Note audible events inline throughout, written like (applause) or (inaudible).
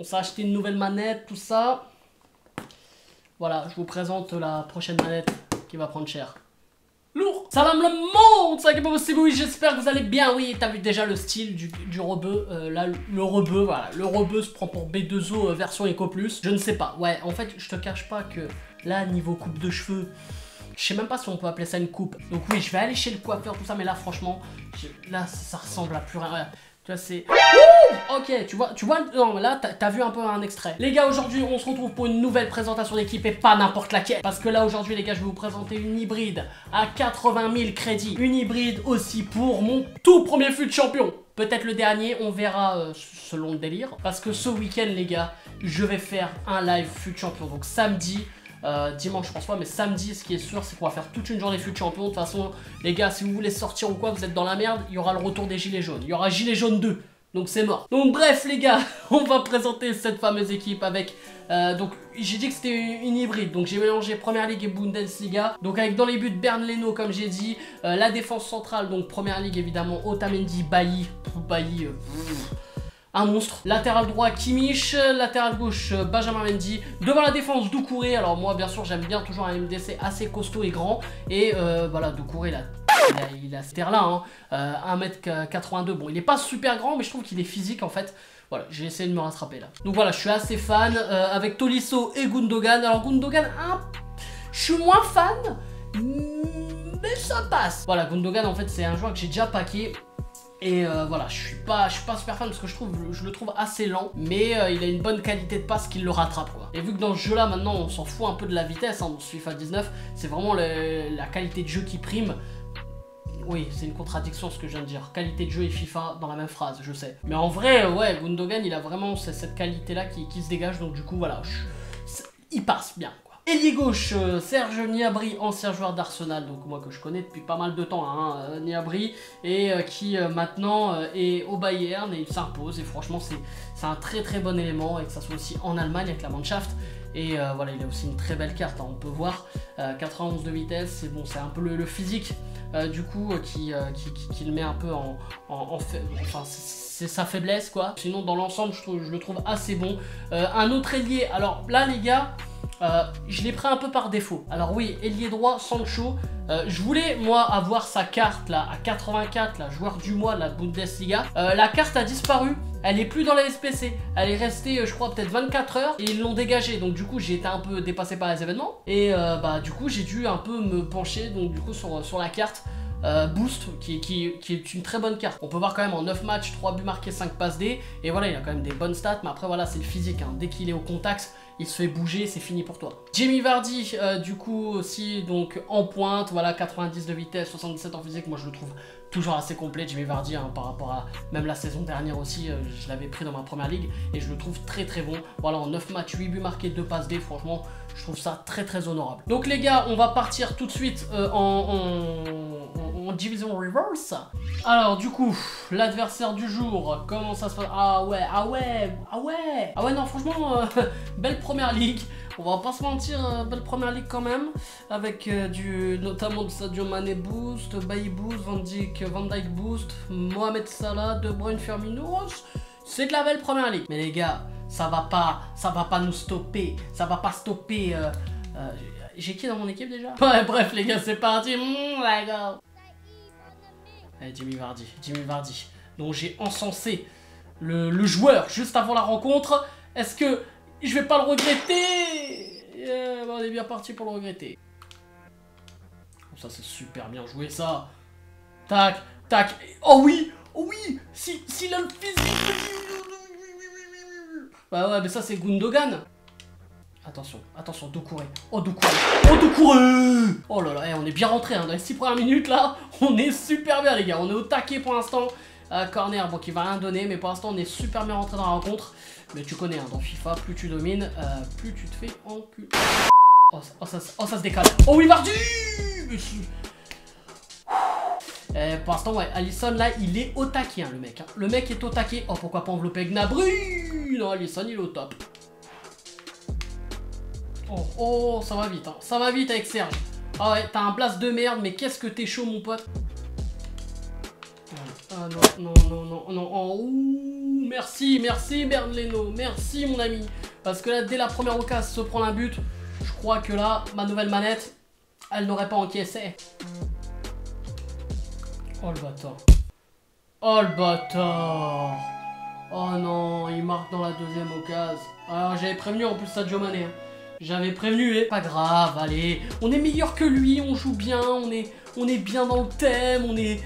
On s'est acheté une nouvelle manette, tout ça. Voilà, je vous présente la prochaine manette qui va prendre cher. Lourd Salam le monde Ça oui, j'espère que vous allez bien. Oui, t'as vu déjà le style du, du rebeu. Euh, là, le rebeu, voilà. Le rebeu se prend pour B2O euh, version Eco Plus. Je ne sais pas. Ouais, en fait, je te cache pas que là, niveau coupe de cheveux, je sais même pas si on peut appeler ça une coupe. Donc oui, je vais aller chez le coiffeur, tout ça, mais là, franchement, là, ça ressemble à plus rien. Tu vois, c'est... Ok, tu vois, tu vois, non, là, t'as vu un peu un extrait. Les gars, aujourd'hui, on se retrouve pour une nouvelle présentation d'équipe et pas n'importe laquelle. Parce que là, aujourd'hui, les gars, je vais vous présenter une hybride à 80 000 crédits. Une hybride aussi pour mon tout premier fut champion. Peut-être le dernier, on verra euh, selon le délire. Parce que ce week-end, les gars, je vais faire un live fut champion. Donc samedi, euh, dimanche je pense pas mais samedi ce qui est sûr c'est qu'on va faire toute une journée fut champion de toute façon les gars si vous voulez sortir ou quoi vous êtes dans la merde il y aura le retour des gilets jaunes il y aura gilets jaunes 2 donc c'est mort. Donc bref les gars, (laughs) on va présenter cette fameuse équipe avec... Euh, donc j'ai dit que c'était une hybride, donc j'ai mélangé Première Ligue et Bundesliga. Donc avec dans les buts Bern Leno comme j'ai dit, euh, la défense centrale, donc Première Ligue évidemment, Otamendi, Bailly, Bailly... Euh, un monstre. Latéral droit Kimmich, latéral gauche Benjamin Mendy. Devant la défense Doucouré. Alors moi bien sûr j'aime bien toujours un MDC assez costaud et grand. Et voilà Doucouré là il a, il a là, hein. 1m82. Euh, bon, il est pas super grand, mais je trouve qu'il est physique en fait. Voilà, j'ai essayé de me rattraper là. Donc voilà, je suis assez fan euh, avec Tolisso et Gundogan. Alors Gundogan, je suis moins fan, mais ça passe. Voilà, Gundogan en fait c'est un joueur que j'ai déjà paqué. Et euh, voilà, je suis pas, je suis pas super fan parce que je trouve, je le trouve assez lent, mais il a une bonne qualité de passe qui le rattrape quoi. Et vu que dans ce jeu-là maintenant, on s'en fout un peu de la vitesse, hein, dans ce FIFA 19, c'est vraiment la qualité de jeu qui prime. Oui, c'est une contradiction ce que je viens de dire. Qualité de jeu et FIFA dans la même phrase, je sais. Mais en vrai, ouais, Gundogan, il a vraiment cette qualité-là qui, se dégage, donc du coup, voilà, il passe bien. Ailier gauche, euh, Serge Niabri, ancien joueur d'Arsenal, donc moi que je connais depuis pas mal de temps, hein, euh, Niabri, et euh, qui maintenant est au Bayern et il s'impose, et franchement c'est un très très bon élément, et que ça soit aussi en Allemagne avec la Mannschaft, et voilà, il a aussi une très belle carte, hein, on peut voir, 91 de vitesse, c'est bon, c'est un peu le, physique du coup qui, qui, le met un peu en, en, fait, enfin c'est sa faiblesse quoi. Sinon dans l'ensemble je, le trouve assez bon. un autre ailier, alors là les gars, euh, je l'ai pris un peu par défaut. Alors oui, ailier droit, Sancho. Euh, je voulais, moi, avoir sa carte, là, à 84, là, joueur du mois de la Bundesliga. Euh, la carte a disparu. Elle est plus dans la SPC. Elle est restée, je crois, peut-être 24 heures. Et ils l'ont dégagée. Donc, du coup, j'ai été un peu dépassé par les événements. Et, bah, du coup, j'ai dû un peu me pencher, donc, du coup, sur, sur la carte. Boost, qui, qui, est une très bonne carte. On peut voir quand même en 9 matchs, 3 buts marqués, 5 passes D. Et voilà, il a quand même des bonnes stats, mais après voilà, c'est le physique. Hein. Dès qu'il est au contact, il se fait bouger, c'est fini pour toi. Jamie Vardy, euh, du coup, aussi, donc en pointe, voilà, 90 de vitesse, 77 en physique, moi je le trouve toujours assez complet, Jamie Vardy, hein, par rapport à même la saison dernière aussi, euh, je l'avais pris dans ma première ligue, et je le trouve très très bon. Voilà, en 9 matchs, 8 buts marqués, 2 passes D, franchement, je trouve ça très très honorable. Donc les gars, on va partir tout de suite euh, en division reverse. Alors du coup, l'adversaire du jour, comment ça se passe? Ah ouais, ah ouais, ah ouais Ah ouais non franchement, euh, (laughs) belle première ligue. On va pas se mentir, euh, belle première ligue quand même. Avec euh, du notamment du Sadio Mane boost, Bailly boost, Van Dijk, Van Dijk boost, Mohamed Salah, De Bruyne Firmino. C'est de la belle première ligue. Mais les gars, ça va pas, ça va pas nous stopper. Ça va pas stopper... j'ai qui dans mon équipe déjà? (laughs) Bref les gars, c'est parti. Mmh, Allez, Jimmy Vardy, Jimmy Vardy, dont j'ai encensé le, joueur juste avant la rencontre. Est-ce que je vais pas le regretter? On est bien parti pour le regretter. ça, c'est super bien joué, ça. Tac, tac. Oh oui, oh oui, s'il si, a le physique... Bah ouais, mais ça, c'est Gundogan. Attention, attention, Doucouré. Oh, Doucouré. Oh, Doucouré Oh là là, eh, on est bien rentré hein, dans les 6 premières minutes là. (laughs) On est super bien les gars, on est au taquet pour l'instant. Euh, corner, bon qui va rien donner, mais pour l'instant on est super bien rentré dans la rencontre. Mais tu connais, hein, dans FIFA, plus tu domines, euh, plus tu te fais enculer. Oh, oh, ça, oh, ça se décale. Oh oui, Vardy eh, pour l'instant, ouais, Allison, là, il est au taquet, hein, le mec. Hein. Le mec est au taquet. Oh, pourquoi pas envelopper Gnabry? Non, Allison, il est au top. Oh, oh, ça va vite, hein. Ça va vite avec Serge. Ah ouais, t'as un place de merde, mais qu'est-ce que t'es chaud, mon pote. Ah non, non, non, non, non. Oh, Merci, merci Bern Leno, merci mon ami. Parce que là, dès la première occasion, se prendre un but, je crois que là, ma nouvelle manette, elle n'aurait pas encaissé. Oh le bâtard. Oh le bâtard. Oh non, il marque dans la deuxième occasion. Alors j'avais prévenu en plus Sadio Mané. Hein. J'avais prévenu, et pas grave, allez. On est meilleur que lui, on joue bien, on est, on est bien dans le thème, on est...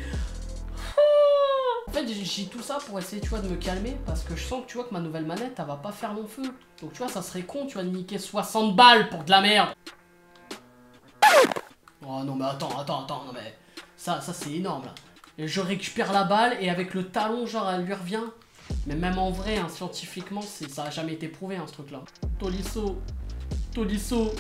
En fait, j'ai tout ça pour essayer, tu vois, de me calmer, parce que je sens que, tu vois, que ma nouvelle manette, elle va pas faire long feu. Donc, tu vois, ça serait con, tu vois, de niquer 60 balles pour de la merde. Oh non, mais attends, attends, attends, non mais... Ça, ça c'est énorme, là. Je récupère la balle, et avec le talon, genre, elle lui revient. Mais même en vrai, hein, scientifiquement, ça a jamais été prouvé, hein, ce truc-là. Tolisso, Tolisso,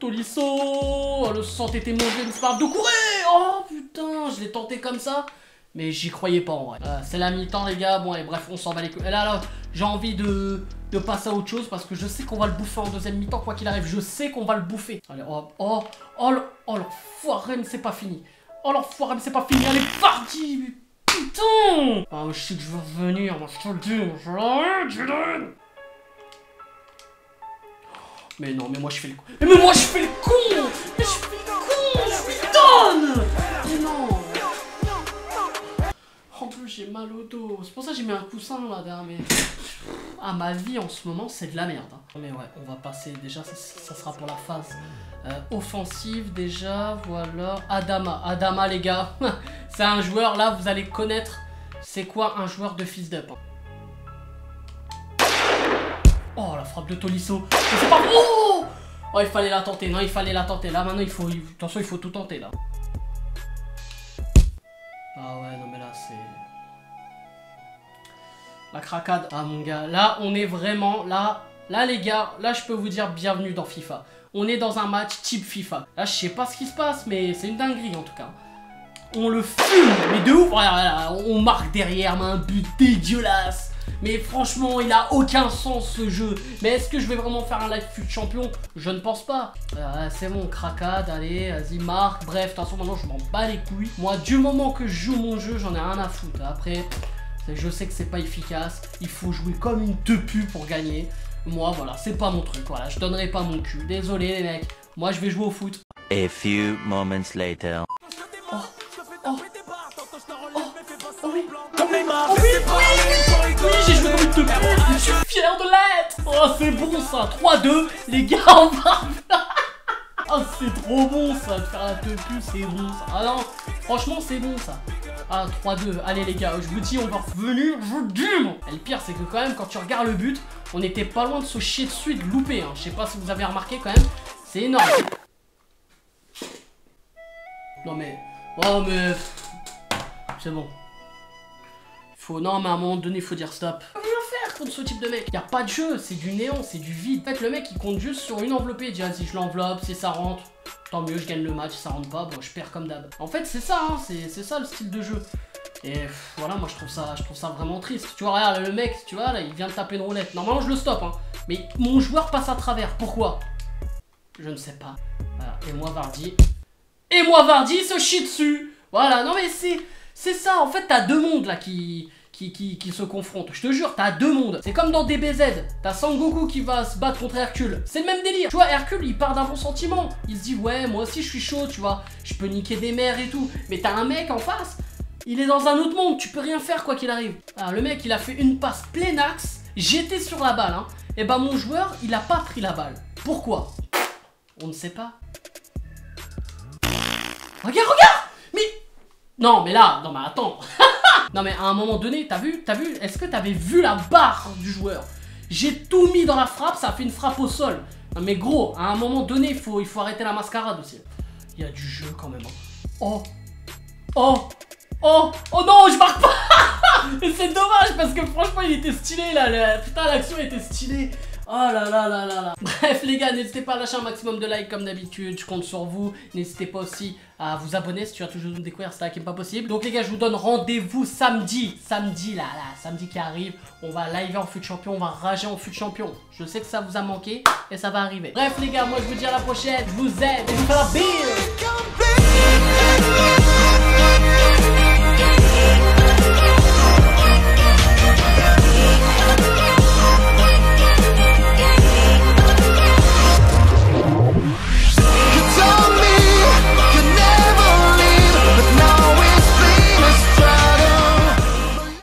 Tolisso oh, Le sang était mais c'est pas de courir Oh putain, je l'ai tenté comme ça mais j'y croyais pas en vrai. Euh, c'est la mi-temps les gars, bon et bref on s'en va les couilles. Là, là j'ai envie de, de passer à autre chose parce que je sais qu'on va le bouffer en deuxième mi-temps quoi qu'il arrive. Je sais qu'on va le bouffer. Allez, oh, oh, oh, oh l'enfoiré mais c'est pas fini. Oh l'enfoiré mais c'est pas fini, allez parti Putain Oh je sais que je veux revenir, je te le dis, je donne Mais non, mais moi je fais le con. Mais, moi je fais le con Mais je fais le con Putain Mais non en plus, j'ai mal au dos. C'est pour ça que j'ai mis un coussin là derrière. Mais ah, ma vie en ce moment, c'est de la merde. Hein. Mais ouais, on va passer. Déjà, ça, sera pour la phase euh, offensive. Déjà, voilà. Adama. Adama, les gars. (laughs) c'est un joueur, là, vous allez connaître c'est quoi un joueur de fils d'up. Hein. Oh, la frappe de Tolisso. Oh Oh, il fallait la tenter. Non, il fallait la tenter. Là, maintenant, il faut. Attention, il faut tout tenter là. Ah ouais, non mais là c'est... La cracade. Ah mon gars, là on est vraiment... Là, là les gars, là je peux vous dire bienvenue dans FIFA. On est dans un match type FIFA. Là je sais pas ce qui se passe, mais c'est une dinguerie en tout cas. On le fume, mais de ouf. On marque derrière, mais un but dégueulasse. Mais franchement, il a aucun sens ce jeu. Mais est-ce que je vais vraiment faire un live fut champion? Je ne pense pas. Euh, c'est bon, cracade, allez, vas-y, marque. Bref, de toute façon, maintenant, je m'en bats les couilles. Moi, du moment que je joue mon jeu, j'en ai rien à foutre. Après, je sais que c'est pas efficace. Il faut jouer comme une tepu pour gagner. Moi, voilà, c'est pas mon truc. Voilà, je donnerai pas mon cul. Désolé, les mecs. Moi, je vais jouer au foot. A few moments later. Oh, oh, oh. Oh, oui, oui, j'ai joué comme une teuf. Je suis fier de l'être. Oh, c'est bon ça. 3-2. Les gars, on va. (laughs) Oh, c'est trop bon ça, de faire un teuf, c'est bon ça. Ah non, franchement, c'est bon ça. Ah, 3-2. Allez, les gars, je vous dis, on va revenir, je vous dis. Et le pire, c'est que quand même, quand tu regardes le but, on était pas loin de se chier dessus et de louper. Hein. Je sais pas si vous avez remarqué quand même. C'est énorme. Non mais... Oh mais... C'est bon. Non, mais à un faut dire stop. Rien faire contre ce type de mec. Y a pas de jeu, c'est du néant, c'est du vide. En fait, le mec, il compte juste sur une enveloppée. Il dit, vas-y, je l'enveloppe, si ça rentre, tant mieux, je gagne le match. Si ça rentre pas, bon, je perds comme d'hab. En fait, c'est ça, hein, c'est ça le style de jeu. Et voilà, moi je trouve ça je trouve ça vraiment triste. Tu vois, regarde, le mec, tu vois, là, il vient de taper une roulette. Normalement, je le stoppe, hein. Mais mon joueur passe à travers. Pourquoi? Je ne sais pas. Voilà. Et moi, Vardy. Et moi, Vardy se chie dessus. Voilà, non mais c'est... C'est ça, en fait, t'as deux mondes là qui qui, se confrontent. Je te jure, t'as deux mondes. C'est comme dans DBZ. T'as Sangoku qui va se battre contre Hercule. C'est le même délire. Tu vois, Hercule, il part d'un bon sentiment. Il se dit, ouais, moi aussi je suis chaud, tu vois. Je peux niquer des mers et tout. Mais t'as un mec en face. Il est dans un autre monde. Tu peux rien faire quoi qu'il arrive. Alors, le mec, il a fait une passe plein axe. J'étais sur la balle, hein. Et bah, mon joueur, il a pas pris la balle. Pourquoi? On ne sait pas. Regarde, regarde Mais... Non, mais là, non mais attends (laughs) Non mais à un moment donné, t'as vu, t'as vu, est-ce que t'avais vu la barre du joueur? J'ai tout mis dans la frappe, ça a fait une frappe au sol. Non mais gros, à un moment donné, il faut, il faut arrêter la mascarade aussi. Il y a du jeu quand même. Hein. Oh Oh Oh Oh non, je marque pas (laughs) C'est dommage parce que franchement, il était stylé là. Putain, l'action était stylée. Oh là là là là là Bref les gars, n'hésitez pas à lâcher un maximum de likes comme d'habitude, je compte sur vous. N'hésitez pas aussi à vous abonner si tu as toujours nous découvrir c'est qui est pas possible. Donc les gars, je vous donne rendez-vous samedi, samedi là, là, samedi qui arrive. On va live en fut champion, on va rager en fut champion. Je sais que ça vous a manqué et ça va arriver. Bref les gars, moi je vous dis à la prochaine, je vous aime et